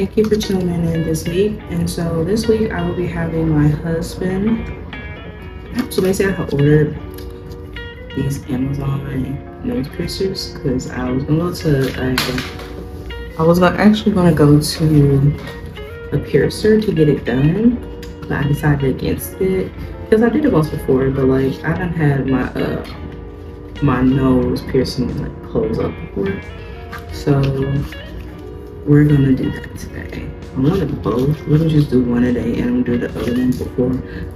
thank you for tuning in this week. And so this week i will be having my husband so basically i ordered these amazon nose piercers because i was gonna go to i was actually gonna go to a piercer to get it done but i decided against it because i did it once before but like i haven't had my uh my nose piercing like close up before so we're gonna do that today. I wanted both. We're gonna just do one a day and we'll do the other one before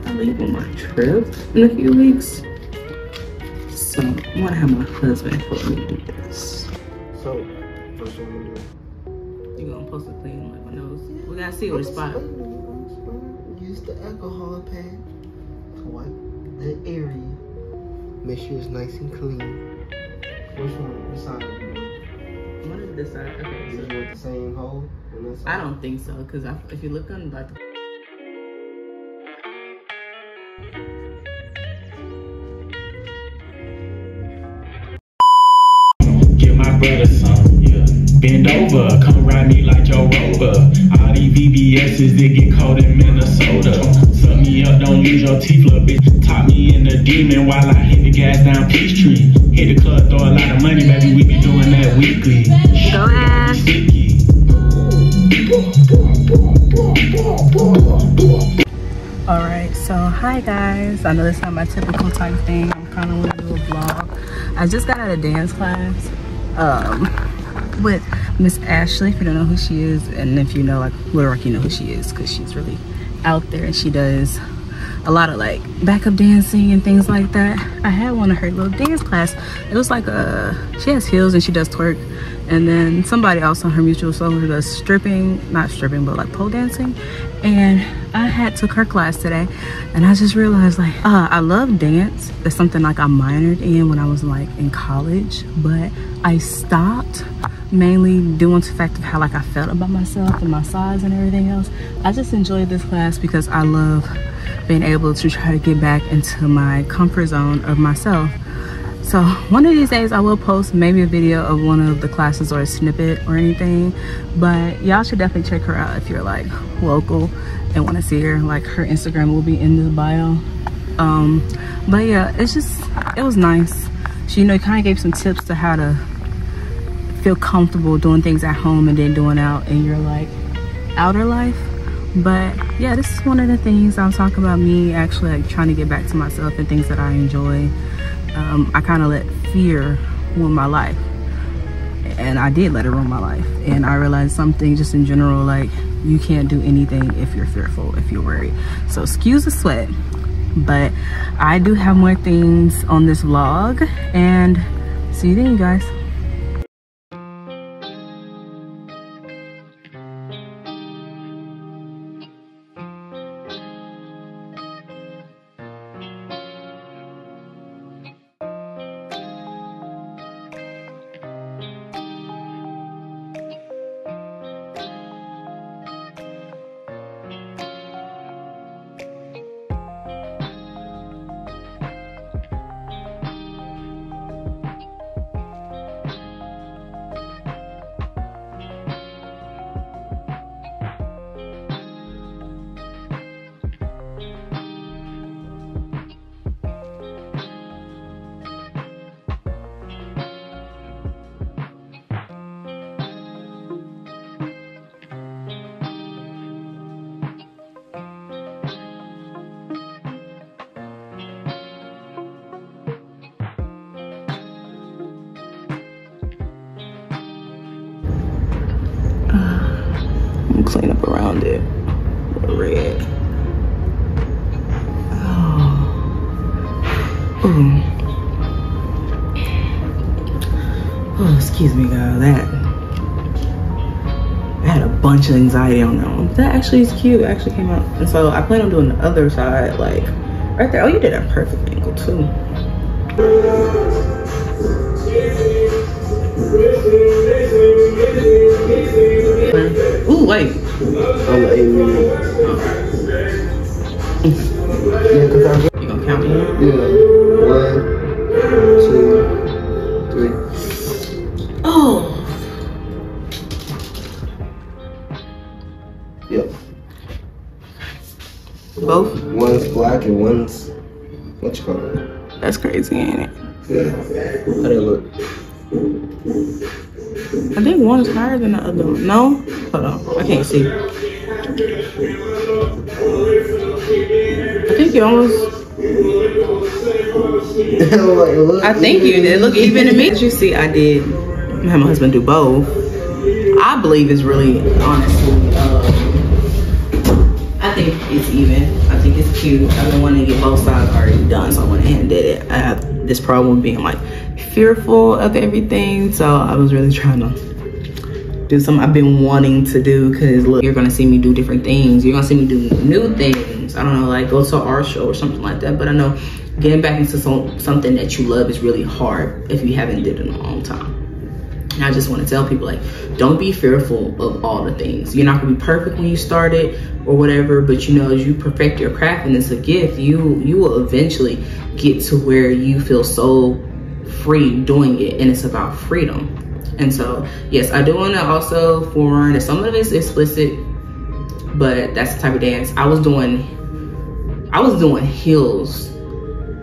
I leave on my trip in a few weeks. So I wanna have my husband help me do this. So, first I'm gonna do. You gonna post a clean like my nose? We gotta see what the spot. Use the alcohol pad to wipe the area. Make sure it's nice and clean. Which one? Which side are you doing? One of this side. Okay. Is it with the same hole? I don't think so, cause I, if you look on like brother some, yeah. Bend over, come ride me like Joe Rover. All these VBS's that get cold in Minnesota. Suck me up, don't lose your teeth, little bitch. Top me in the demon while I hit the gas down Peachtree. Hit the club, throw a lot of money, baby. We be doing that weekly. Go ahead. Sticky. All right, so hi guys. I know this is not my typical type thing. I'm kind of want to do a vlog. I just got out of dance class um, with Miss Ashley. If you don't know who she is, and if you know, like, Little Rock, you know who she is because she's really out there and she does a lot of like backup dancing and things like that. I had one of her little dance class. It was like a she has heels and she does twerk. And then somebody else on her mutual soul does stripping, not stripping, but like pole dancing. And I had took her class today, and I just realized like uh, I love dance. It's something like I minored in when I was like in college, but I stopped mainly due to the fact of how like I felt about myself and my size and everything else. I just enjoyed this class because I love being able to try to get back into my comfort zone of myself. So one of these days I will post maybe a video of one of the classes or a snippet or anything. But y'all should definitely check her out if you're like local and want to see her. Like her Instagram will be in the bio. Um, but yeah, it's just, it was nice. She, you know, kind of gave some tips to how to feel comfortable doing things at home and then doing out in your like outer life. But yeah this is one of the things i'm talking about me actually like trying to get back to myself and things that i enjoy. Um, i kind of let fear rule my life. And i did let it rule my life. And i realized something just in general like you can't do anything if you're fearful if you're worried. So excuse the sweat but i do have more things on this vlog. And see you then you guys clean up around it. Red. Oh. Ooh. Oh, excuse me, guys. That I had a bunch of anxiety on that one. That actually is cute. It actually came out. And so I plan on doing the other side, like right there. Oh, you did a perfect angle too. Both? One's black and one's what you call it? That's crazy, ain't it? Yeah. How they look? I think one is higher than the other one. No? Hold on. I can't see. I think you almost. like, I think you did look even to me. You see, I did have my husband do both. I believe it's really, honestly, uh, it's even. I think it's cute. I've been wanting to get both sides already done, so I went ahead and did it. I have this problem being like fearful of everything, so I was really trying to do something I've been wanting to do because look, you're gonna see me do different things. You're gonna see me do new things. I don't know, like go to our show or something like that. But I know getting back into some, something that you love is really hard if you haven't did it in a long time. And I just want to tell people like, don't be fearful of all the things. You're not gonna be perfect when you start it or whatever, but you know, as you perfect your craft and it's a gift, you you will eventually get to where you feel so free doing it and it's about freedom. And so, yes, I do want to also forewarn that some of it is explicit, but that's the type of dance I was doing. I was doing heels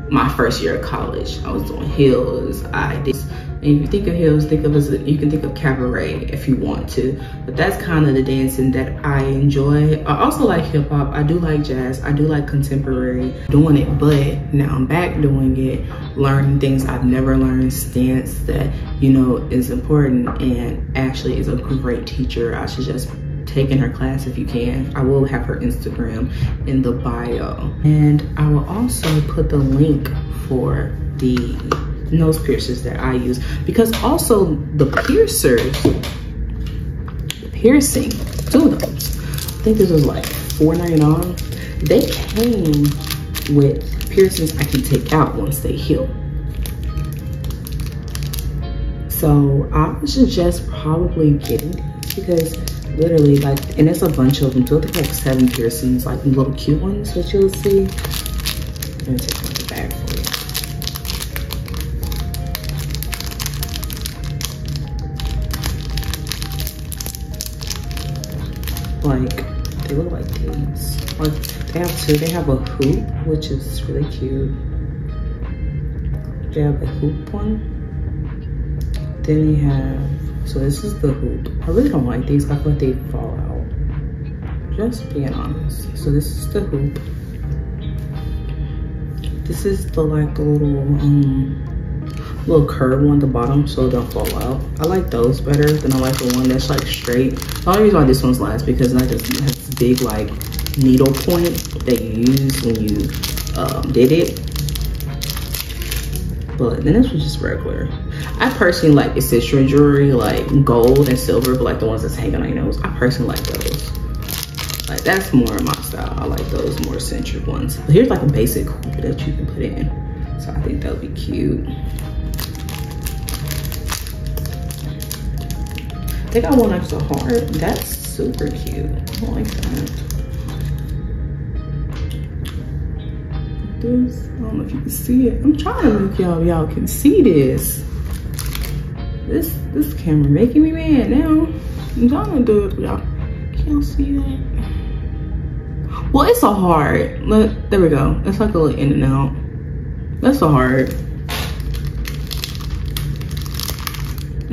my first year of college. I was doing heels. I did. And if you think of heels, think of as you can think of cabaret if you want to. But that's kind of the dancing that I enjoy. I also like hip hop. I do like jazz. I do like contemporary doing it. But now I'm back doing it, learning things I've never learned, stance that you know is important. And Ashley is a great teacher. I should just taking her class if you can. I will have her Instagram in the bio. And I will also put the link for the nose piercers that I use because also the piercers, piercing, two of them, I think this was like $4.99. They came with piercings I can take out once they heal. So I would suggest probably getting because literally like, and it's a bunch of them too. I think like seven piercings, like little cute ones that you'll see. Like, they look like these. Like, they have two. They have a hoop, which is really cute. They have a hoop one. Then you have, so this is the hoop. I really don't like these. I feel like they fall out. Just being honest. So this is the hoop. This is the like the little um little curve at the bottom so it don't fall out. I like those better than I like the one that's like straight. The only reason why this one's last because this has this big like needle point that you use when you um, did it. But then this was just regular. I personally like accessory jewelry like gold and silver, but like the ones that's hanging on your nose. I personally like those. Like that's more my style. I like those more centered ones. But here's like a basic hoop that you can put in. So I think that would be cute. They got one extra heart. That's super cute. I like that. This, I don't know if you can see it. I'm trying to make y'all y'all can see this. This this camera making me mad now. I'm trying to do it, y'all can't see that. Well, it's a heart. Look, there we go. It's like a little in and out. That's a heart.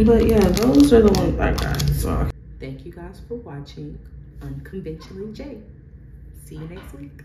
But yeah, those are the ones I got. So thank you guys for watching Unconventionally Jai. See you next week.